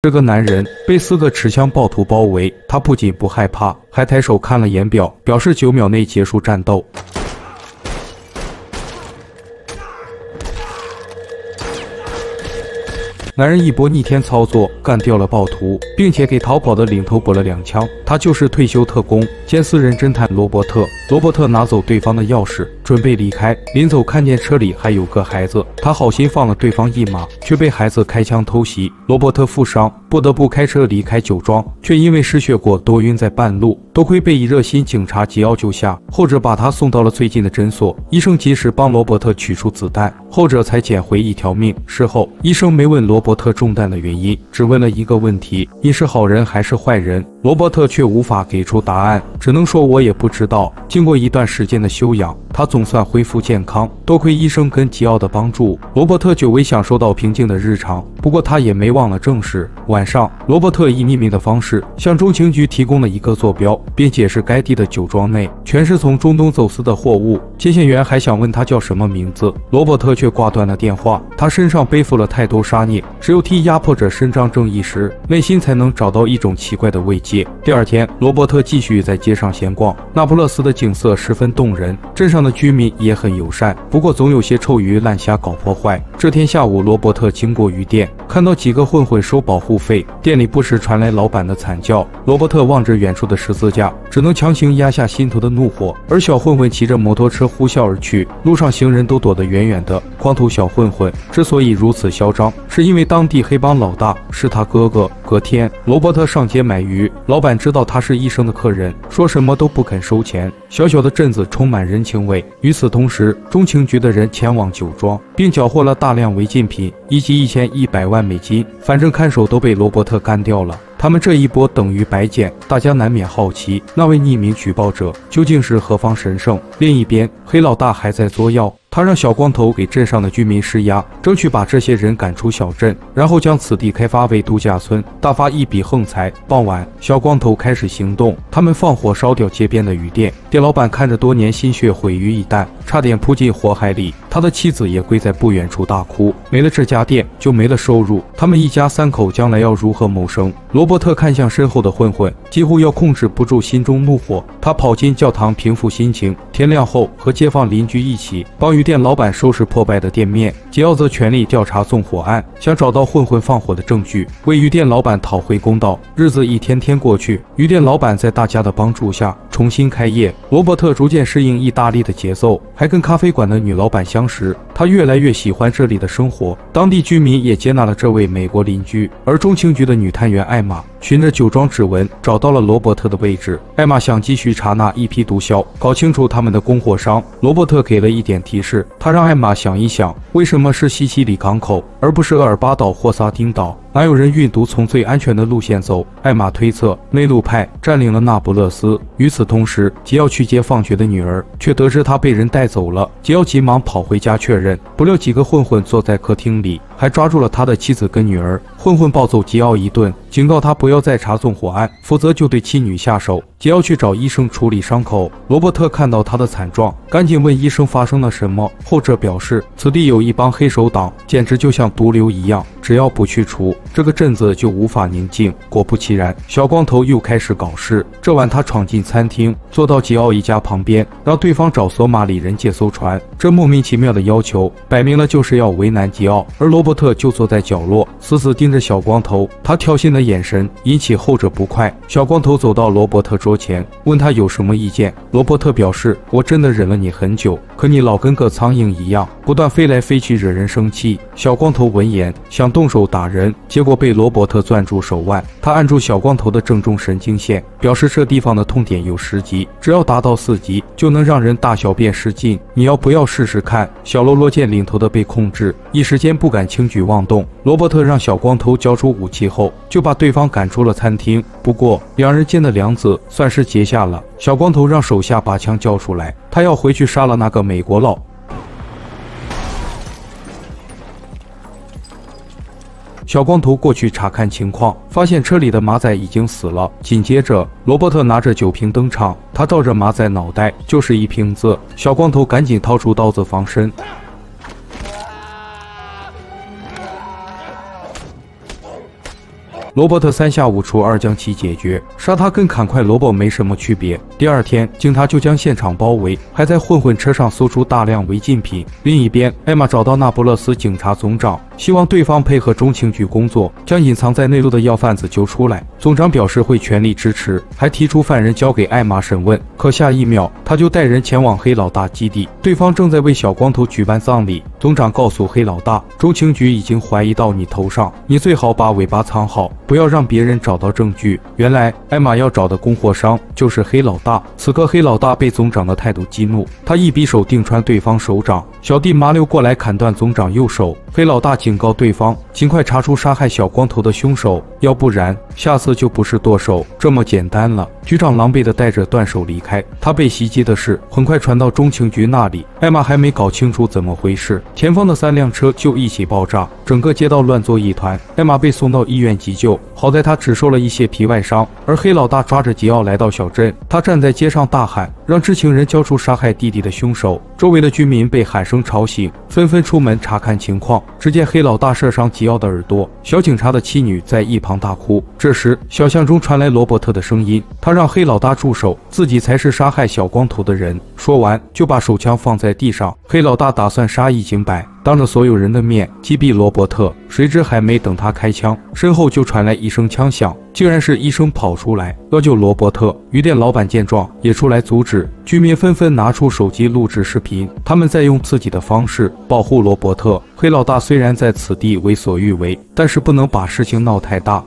这个男人被四个持枪暴徒包围，他不仅不害怕，还抬手看了眼表，表示九秒内结束战斗。男人一波逆天操作，干掉了暴徒，并且给逃跑的领头补了两枪。他就是退休特工兼私人侦探罗伯特。罗伯特拿走对方的钥匙，准备离开。临走，看见车里还有个孩子，他好心放了对方一马，却被孩子开枪偷袭。罗伯特负伤，不得不开车离开酒庄，却因为失血过多晕在半路。多亏被一热心警察吉奥救下，后者把他送到了最近的诊所。医生及时帮罗伯特取出子弹，后者才捡回一条命。事后，医生没问罗伯特中弹的原因，只问了一个问题：你是好人还是坏人？罗伯特却无法给出答案，只能说我也不知道。经过一段时间的休养，他总算恢复健康。多亏医生跟吉奥的帮助，罗伯特久违享受到平静的日常。不过他也没忘了正事。晚上，罗伯特以匿名的方式向中情局提供了一个坐标，并解释该地的酒庄内全是从中东走私的货物。接线员还想问他叫什么名字，罗伯特却挂断了电话。他身上背负了太多杀孽，只有替压迫者伸张正义时，内心才能找到一种奇怪的慰藉。第二天，罗伯特继续在街上闲逛。那不勒斯的景色十分动人，镇上上的居民也很友善，不过总有些臭鱼烂虾搞破坏。这天下午，罗伯特经过鱼店，看到几个混混收保护费，店里不时传来老板的惨叫。罗伯特望着远处的十字架，只能强行压下心头的怒火。而小混混骑着摩托车呼啸而去，路上行人都躲得远远的。光头小混混之所以如此嚣张，是因为当地黑帮老大是他哥哥。隔天，罗伯特上街买鱼，老板知道他是医生的客人，说什么都不肯收钱。小小的镇子充满人情味。与此同时，中情局的人前往酒庄，并缴获了大量违禁品以及一千一百万美金。反正看守都被罗伯特干掉了。他们这一波等于白捡，大家难免好奇，那位匿名举报者究竟是何方神圣？另一边，黑老大还在作妖。他让小光头给镇上的居民施压，争取把这些人赶出小镇，然后将此地开发为度假村，大发一笔横财。傍晚，小光头开始行动，他们放火烧掉街边的鱼店，店老板看着多年心血毁于一旦，差点扑进火海里。他的妻子也跪在不远处大哭，没了这家店就没了收入，他们一家三口将来要如何谋生？罗伯特看向身后的混混，几乎要控制不住心中怒火，他跑进教堂平复心情。天亮后，和街坊邻居一起帮鱼店老板收拾破败的店面。杰奥则全力调查纵火案，想找到混混放火的证据，为鱼店老板讨回公道。日子一天天过去，鱼店老板在大家的帮助下重新开业。罗伯特逐渐适应意大利的节奏，还跟咖啡馆的女老板相识。他越来越喜欢这里的生活，当地居民也接纳了这位美国邻居。而中情局的女探员艾玛循着酒庄指纹找到了罗伯特的位置。艾玛想继续查那一批毒枭，搞清楚他们的供货商。罗伯特给了一点提示，他让艾玛想一想，为什么是西西里港口，而不是厄尔巴岛或萨丁岛？哪有人运毒从最安全的路线走？艾玛推测内陆派占领了那不勒斯。与此同时，吉奥去接放学的女儿，却得知她被人带走了。吉奥急忙跑回家确认，不料几个混混坐在客厅里，还抓住了他的妻子跟女儿。混混暴揍吉奥一顿，警告他不要再查纵火案，否则就对妻女下手。吉奥去找医生处理伤口。罗伯特看到他的惨状，赶紧问医生发生了什么。后者表示，此地有一帮黑手党，简直就像毒瘤一样，只要不去除，这个镇子就无法宁静。果不其然，小光头又开始搞事。这晚他闯进餐厅，坐到吉奥一家旁边，让对方找索马里人借艘船。这莫名其妙的要求，摆明了就是要为难吉奥。而罗伯特就坐在角落，死死盯着小光头。他挑衅的的眼神引起后者不快。小光头走到罗伯特桌前，问他有什么意见。罗伯特表示：“我真的忍了你很久，可你老跟个苍蝇一样，不断飞来飞去，惹人生气。”小光头闻言想动手打人，结果被罗伯特攥住手腕。他按住小光头的正中神经线，表示这地方的痛点有十级，只要达到四级就能让人大小便失禁。你要不要试试看？小喽啰见领头的被控制，一时间不敢轻举妄动。罗伯特让小光头交出武器后，就把把对方赶出了餐厅。不过两人间的梁子算是结下了。小光头让手下把枪交出来，他要回去杀了那个美国佬。小光头过去查看情况，发现车里的马仔已经死了。紧接着，罗伯特拿着酒瓶登场，他照着马仔脑袋就是一瓶子。小光头赶紧掏出刀子防身。罗伯特三下五除二将其解决，杀他跟砍块萝卜没什么区别。第二天，警察就将现场包围，还在混混车上搜出大量违禁品。另一边，艾玛找到那不勒斯警察总长，希望对方配合中情局工作，将隐藏在内陆的药贩子揪出来。总长表示会全力支持，还提出犯人交给艾玛审问。可下一秒，他就带人前往黑老大基地，对方正在为小光头举办葬礼。总长告诉黑老大，中情局已经怀疑到你头上，你最好把尾巴藏好，不要让别人找到证据。原来艾玛要找的供货商就是黑老大。此刻黑老大被总长的态度激怒，他一匕首定穿对方手掌，小弟麻溜过来砍断总长右手。黑老大警告对方尽快查出杀害小光头的凶手，要不然下次就不是剁手这么简单了。局长狼狈地带着断手离开。他被袭击的事很快传到中情局那里，艾玛还没搞清楚怎么回事，前方的三辆车就一起爆炸，整个街道乱作一团。艾玛被送到医院急救，好在他只受了一些皮外伤。而黑老大抓着吉奥来到小镇，他站在街上大喊，让知情人交出杀害弟弟的凶手。周围的居民被喊声吵醒，纷纷出门查看情况。只见黑老大射伤吉奥的耳朵，小警察的妻女在一旁大哭。这时，小巷中传来罗伯特的声音，他让黑老大住手，自己才是杀害小光头的人。说完，就把手枪放在地上。黑老大打算杀一儆百。当着所有人的面击毙罗伯特，谁知还没等他开枪，身后就传来一声枪响，竟然是医生跑出来要救罗伯特。鱼店老板见状也出来阻止，居民纷纷拿出手机录制视频，他们在用自己的方式保护罗伯特。黑老大虽然在此地为所欲为，但是不能把事情闹太大。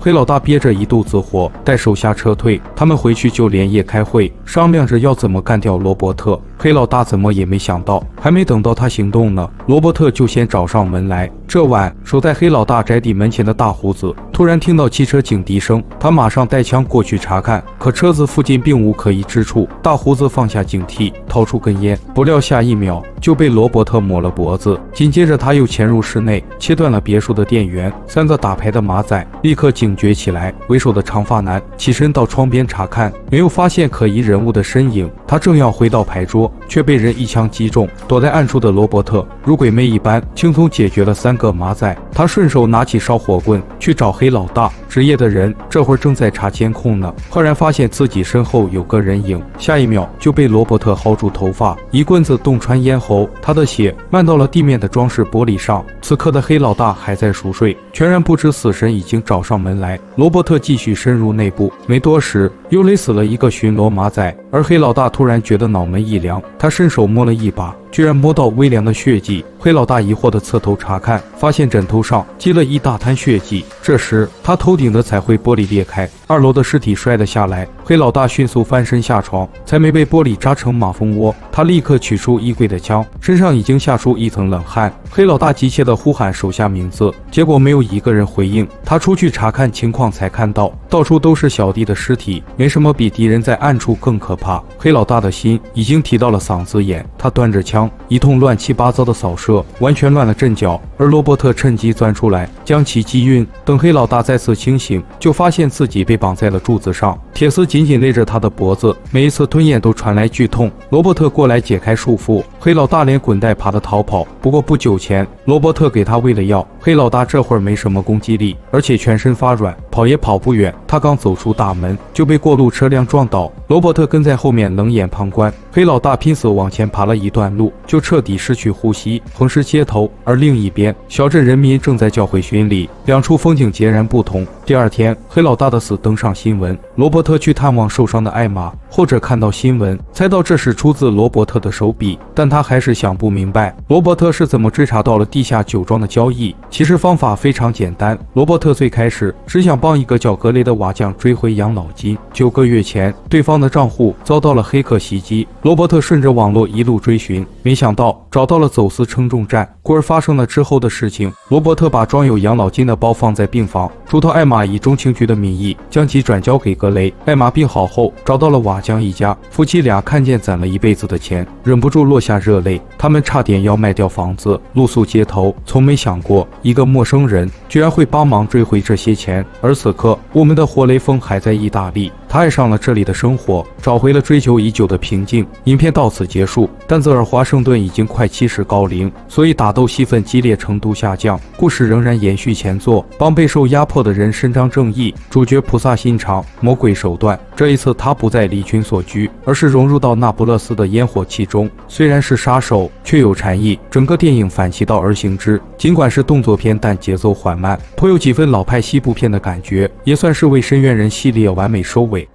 黑老大憋着一肚子火，带手下撤退。他们回去就连夜开会，商量着要怎么干掉罗伯特。黑老大怎么也没想到，还没等到他行动呢，罗伯特就先找上门来。这晚，守在黑老大宅邸门前的大胡子突然听到汽车警笛声，他马上带枪过去查看，可车子附近并无可疑之处。大胡子放下警惕，掏出根烟，不料下一秒就被罗伯特抹了脖子。紧接着，他又潜入室内，切断了别墅的电源。三个打牌的马仔立刻警觉起来。为首的长发男起身到窗边查看，没有发现可疑人物的身影。他正要回到牌桌，却被人一枪击中。躲在暗处的罗伯特如鬼魅一般，轻松解决了三个马仔。他顺手拿起烧火棍去找黑老大。职业的人这会儿正在查监控呢，赫然发现自己身后有个人影，下一秒就被罗伯特薅住头发，一棍子洞穿咽喉，他的血漫到了地面的装饰玻璃上。此刻的黑老大还在熟睡，全然不知死神已经找上门来。罗伯特继续深入内部，没多时又勒死了一个巡逻马仔，而黑老大突然觉得脑门一凉，他伸手摸了一把。居然摸到微凉的血迹，黑老大疑惑地侧头查看，发现枕头上积了一大滩血迹。这时，他头顶的彩绘玻璃裂开，二楼的尸体摔了下来。黑老大迅速翻身下床，才没被玻璃扎成马蜂窝。他立刻取出衣柜的枪，身上已经吓出一层冷汗。黑老大急切地呼喊手下名字，结果没有一个人回应。他出去查看情况，才看到到处都是小弟的尸体，没什么比敌人在暗处更可怕。黑老大的心已经提到了嗓子眼，他端着枪。一通乱七八糟的扫射，完全乱了阵脚。而罗伯特趁机钻出来，将其击晕。等黑老大再次清醒，就发现自己被绑在了柱子上，铁丝紧紧勒着他的脖子，每一次吞咽都传来剧痛。罗伯特过来解开束缚，黑老大连滚带爬的逃跑。不过不久前，罗伯特给他喂了药，黑老大这会儿没什么攻击力，而且全身发软，跑也跑不远。他刚走出大门，就被过路车辆撞倒。罗伯特跟在后面冷眼旁观，黑老大拼死往前爬了一段路。就彻底失去呼吸，横尸街头。而另一边，小镇人民正在教会巡礼，两处风景截然不同。第二天，黑老大的死登上新闻。罗伯特去探望受伤的艾玛，或者看到新闻，猜到这是出自罗伯特的手笔，但他还是想不明白罗伯特是怎么追查到了地下酒庄的交易。其实方法非常简单，罗伯特最开始只想帮一个叫格雷的瓦匠追回养老金。九个月前，对方的账户遭到了黑客袭击，罗伯特顺着网络一路追寻。没想到找到了走私称重站，故而发生了之后的事情。罗伯特把装有养老金的包放在病房，嘱托艾玛以中情局的名义将其转交给格雷。艾玛病好后，找到了瓦江一家，夫妻俩看见攒了一辈子的钱，忍不住落下热泪。他们差点要卖掉房子，露宿街头，从没想过一个陌生人居然会帮忙追回这些钱。而此刻，我们的活雷锋还在意大利，他爱上了这里的生活，找回了追求已久的平静。影片到此结束，但泽尔华盛顿已经快七十高龄，所以打斗戏份激烈程度下降，故事仍然延续前作，帮备受压迫的人伸张正义。主角菩萨心肠，魔鬼手段。这一次他不再离群所居，而是融入到那不勒斯的烟火气中。虽然是杀手，却有禅意。整个电影反其道而行之，尽管是动作片，但节奏缓慢，颇有几分老派西部片的感觉，也算是为深渊人系列完美收尾。